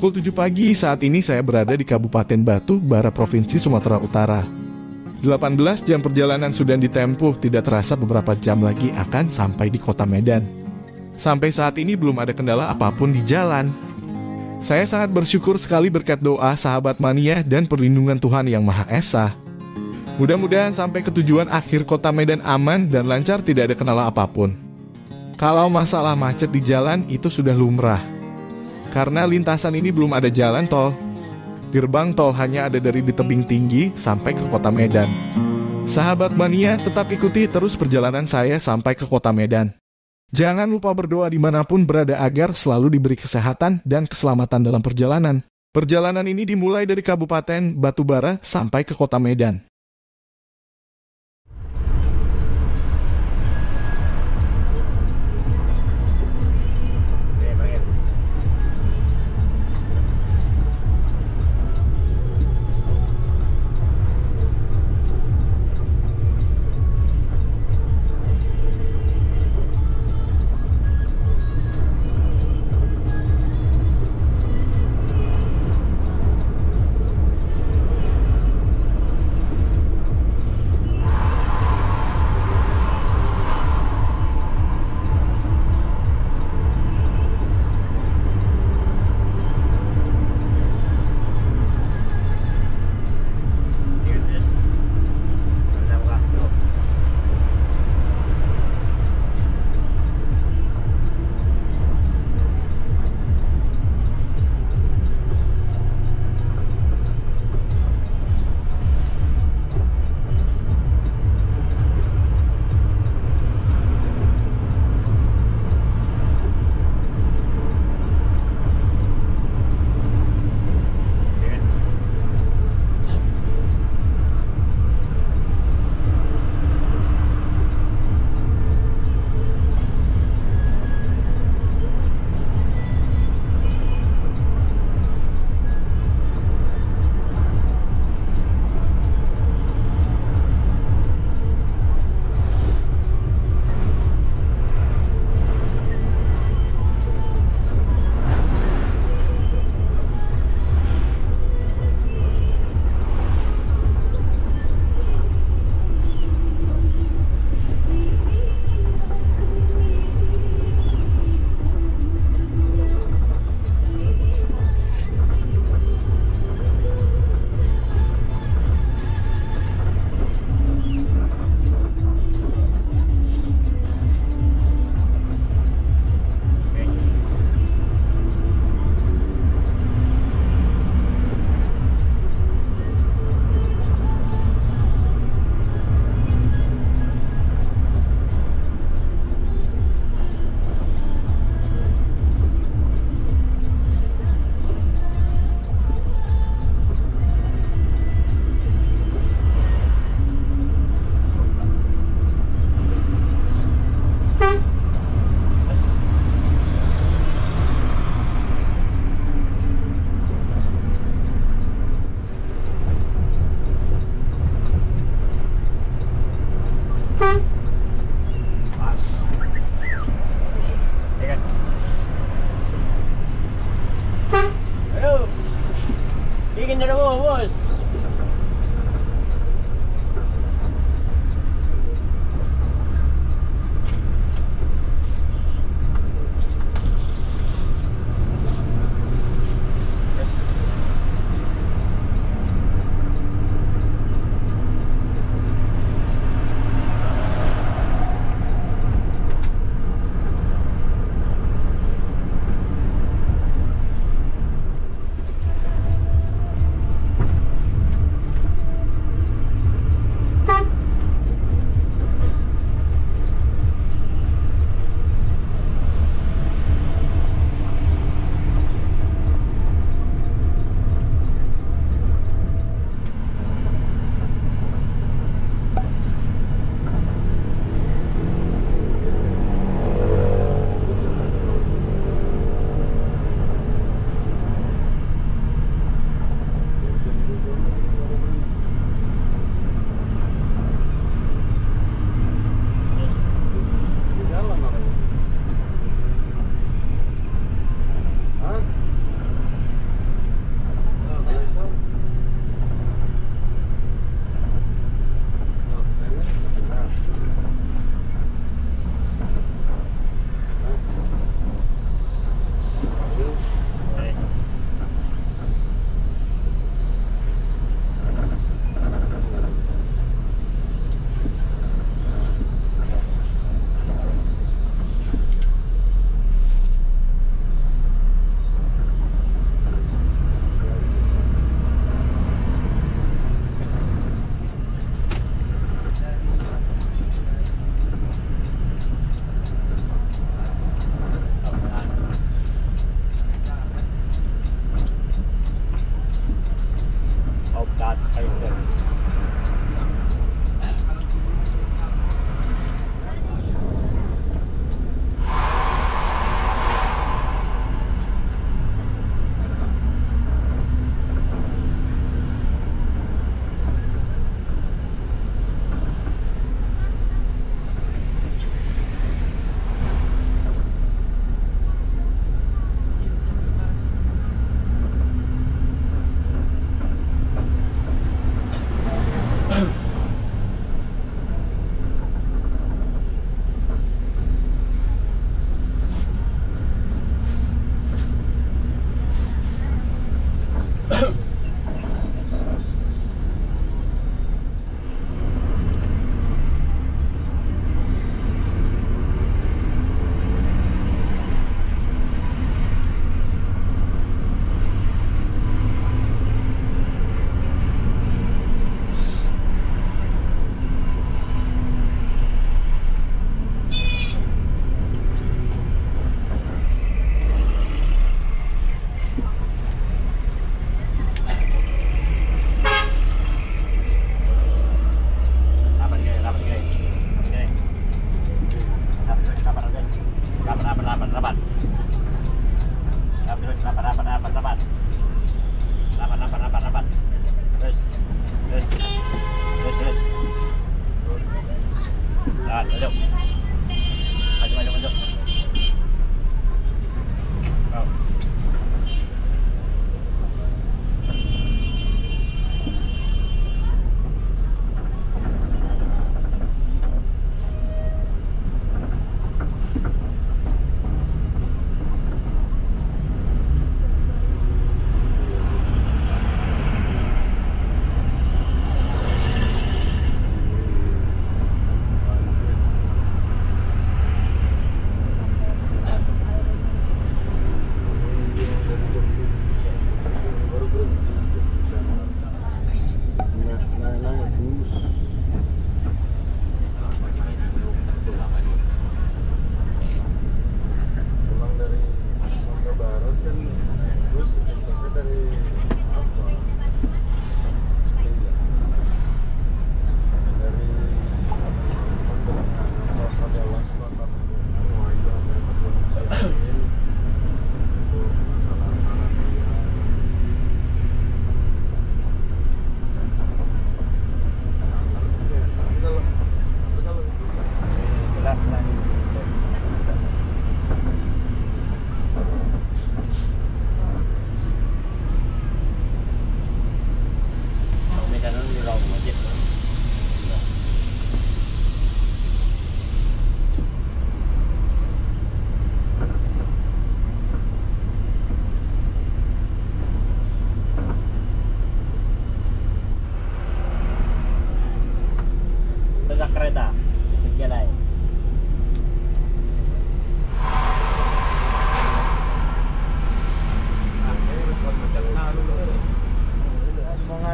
Pukul 7 pagi saat ini saya berada di Kabupaten Batu, Bara Provinsi Sumatera Utara. 18 jam perjalanan sudah ditempuh, tidak terasa beberapa jam lagi akan sampai di kota Medan. Sampai saat ini belum ada kendala apa pun di jalan. Saya sangat bersyukur sekali berkat doa sahabat mania dan perlindungan Tuhan Yang Maha Esa. Mudah-mudahan sampai ke tujuan akhir kota Medan aman dan lancar tidak ada kendala apa pun. Kalau masalah macet di jalan itu sudah lumrah karena lintasan ini belum ada jalan tol. Gerbang tol hanya ada dari di tebing tinggi sampai ke kota Medan. Sahabat mania, tetap ikuti terus perjalanan saya sampai ke kota Medan. Jangan lupa berdoa di mana pun berada agar selalu diberi kesehatan dan keselamatan dalam perjalanan. Perjalanan ini dimulai dari Kabupaten Batubara sampai ke kota Medan.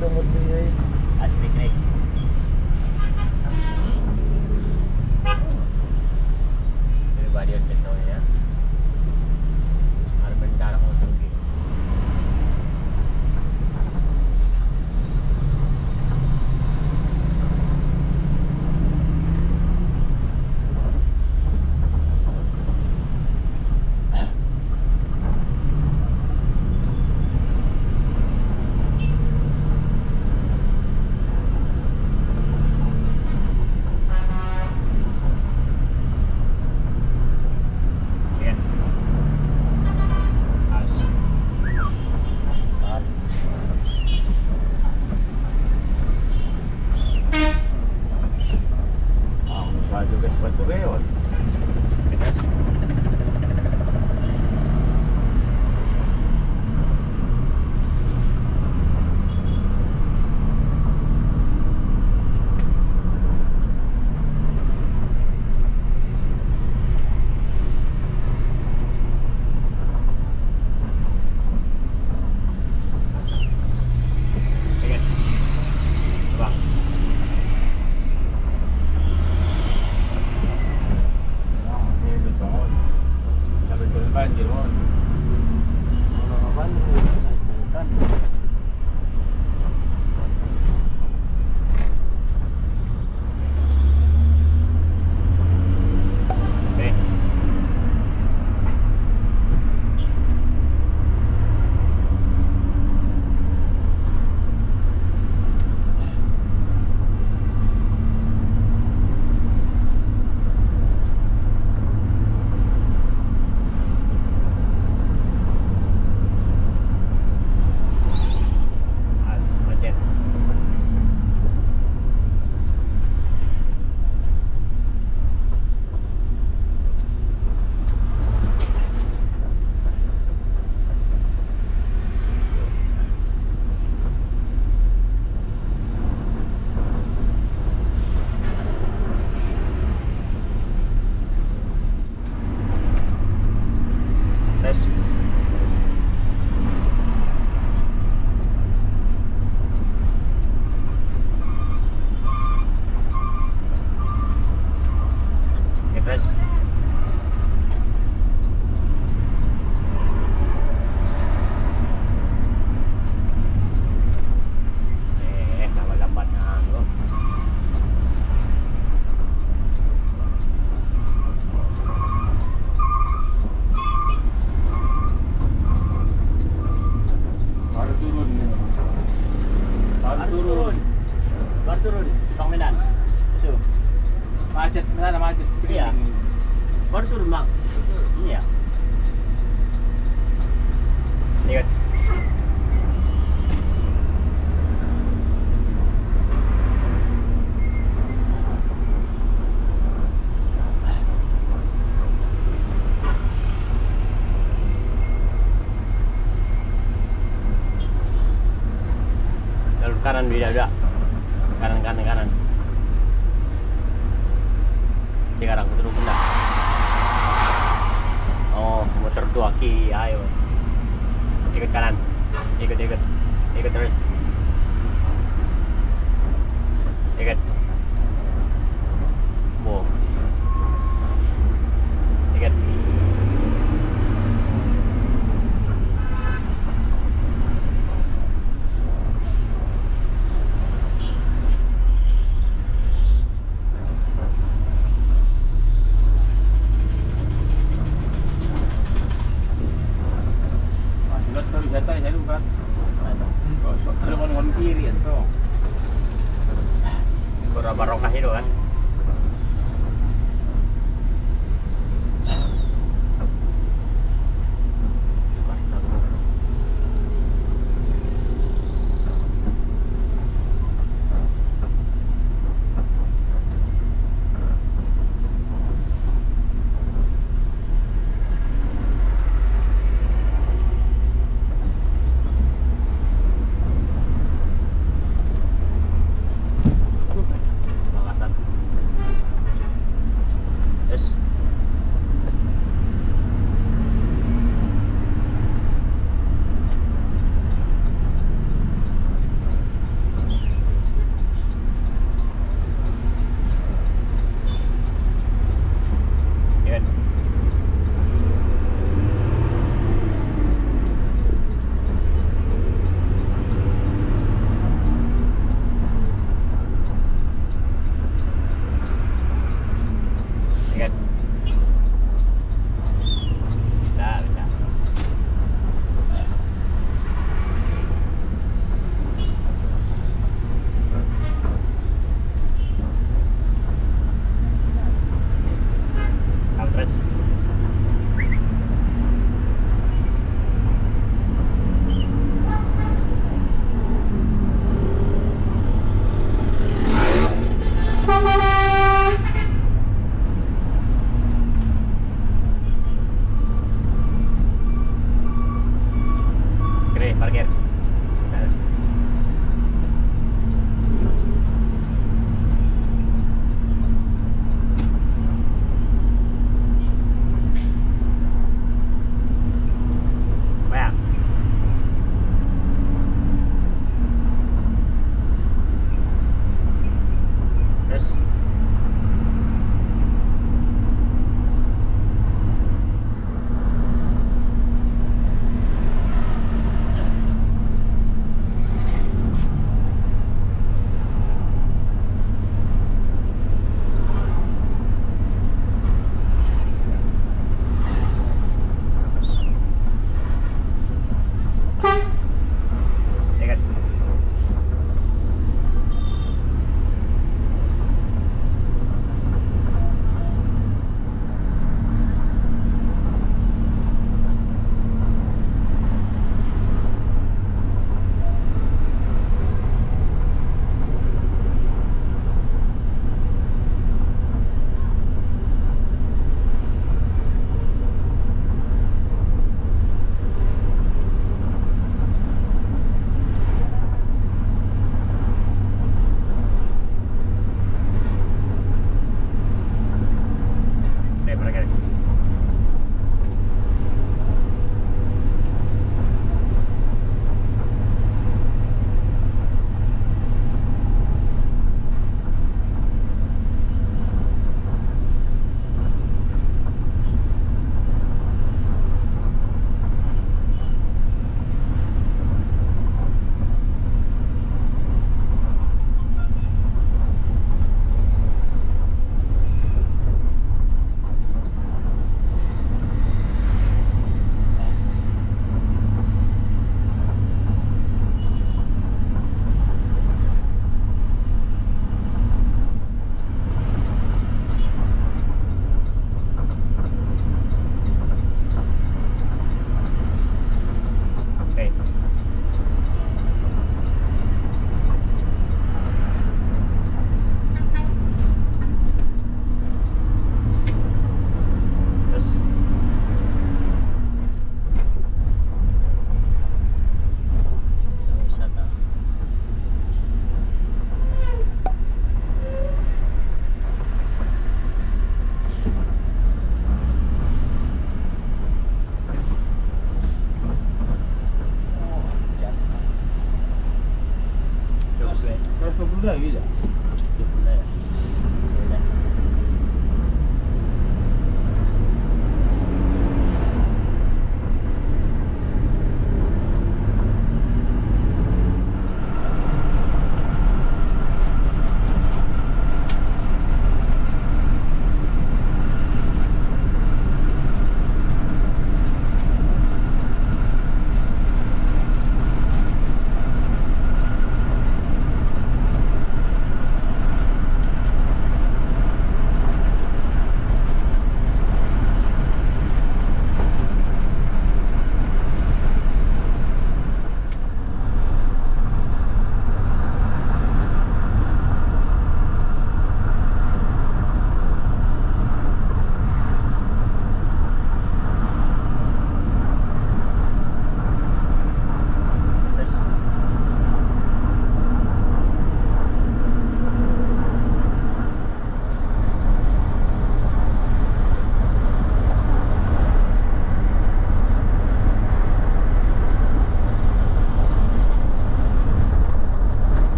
don't know to make an the. macet, nggak ada macet. Iya. Baru turun bang. Iya. Marquero.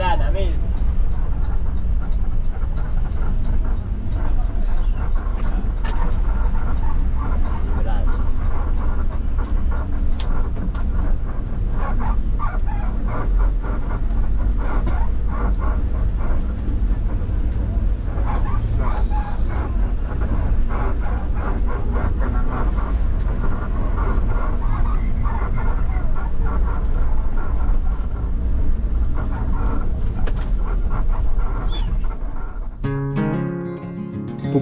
Medan, Medan, Medan,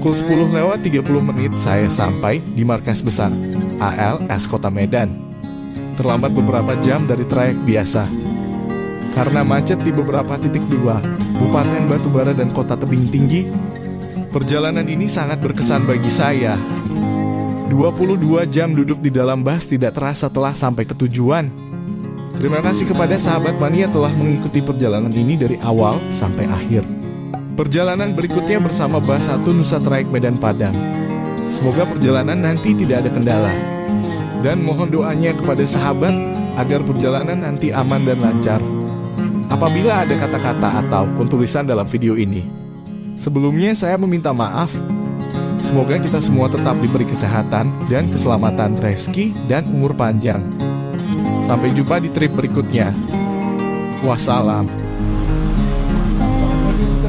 Pukul 10 lewat 30 menit saya sampai di markas besar ALS Kota Medan. Terlambat beberapa jam dari trayek biasa. Karena macet di beberapa titik dua, Bupaten Batubara dan Kota Tebing Tinggi, perjalanan ini sangat berkesan bagi saya. 22 jam duduk di dalam bus tidak terasa telah sampai ke tujuan. Terima kasih kepada sahabat mania telah mengikuti perjalanan ini dari awal sampai akhir. Perjalanan berikutnya bersama Bas 1 Nusa Traik Medan Padang. Semoga perjalanan nanti tidak ada kendala. Dan mohon doanya kepada sahabat agar perjalanan nanti aman dan lancar. Apabila ada kata-kata ataupun tulisan dalam video ini. Sebelumnya saya meminta maaf. Semoga kita semua tetap diberi kesehatan dan keselamatan rezeki dan umur panjang. Sampai jumpa di trip berikutnya. Wassalam.